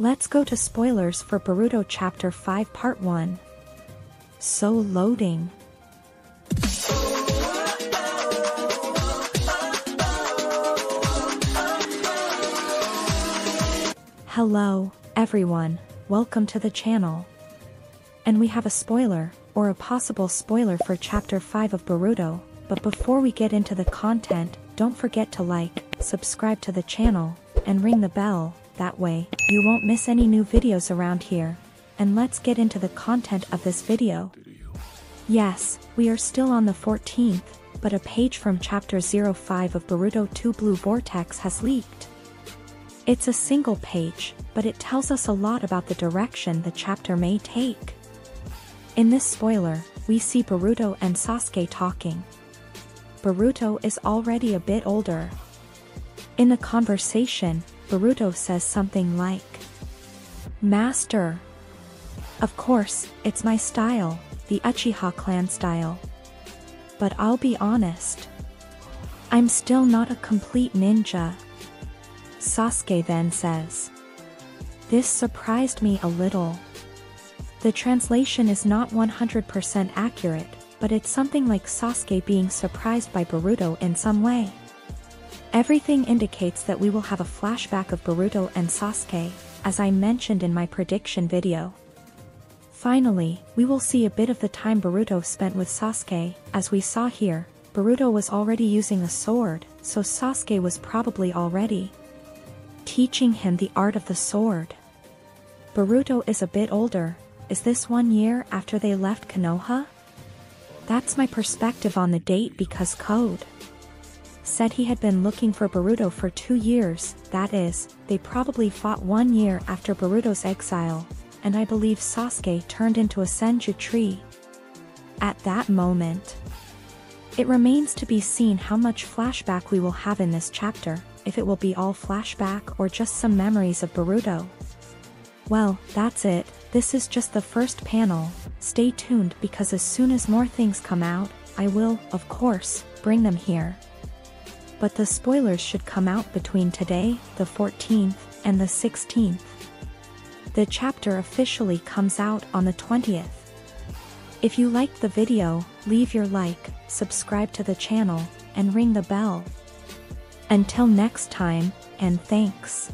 Let's go to spoilers for Boruto Chapter 5 Part 1. So loading. Hello, everyone, welcome to the channel. And we have a spoiler, or a possible spoiler for Chapter 5 of Boruto, but before we get into the content, don't forget to like, subscribe to the channel, and ring the bell, that way, you won't miss any new videos around here. And let's get into the content of this video. Yes, we are still on the 14th, but a page from chapter 05 of Boruto 2 Blue Vortex has leaked. It's a single page, but it tells us a lot about the direction the chapter may take. In this spoiler, we see Boruto and Sasuke talking. Boruto is already a bit older. In the conversation, Boruto says something like, Master. Of course, it's my style, the Uchiha clan style. But I'll be honest. I'm still not a complete ninja. Sasuke then says. This surprised me a little. The translation is not 100% accurate, but it's something like Sasuke being surprised by Boruto in some way. Everything indicates that we will have a flashback of Boruto and Sasuke, as I mentioned in my prediction video. Finally, we will see a bit of the time Boruto spent with Sasuke, as we saw here, Boruto was already using a sword, so Sasuke was probably already teaching him the art of the sword. Boruto is a bit older, is this one year after they left Konoha? That's my perspective on the date because Code said he had been looking for Boruto for two years, that is, they probably fought one year after Boruto's exile, and I believe Sasuke turned into a Shinju tree. At that moment. It remains to be seen how much flashback we will have in this chapter, if it will be all flashback or just some memories of Boruto. Well, that's it, this is just the first panel, stay tuned because as soon as more things come out, I will, of course, bring them here. But the spoilers should come out between today, the 14th, and the 16th. The chapter officially comes out on the 20th. If you liked the video, leave your like, subscribe to the channel, and ring the bell. Until next time, and thanks.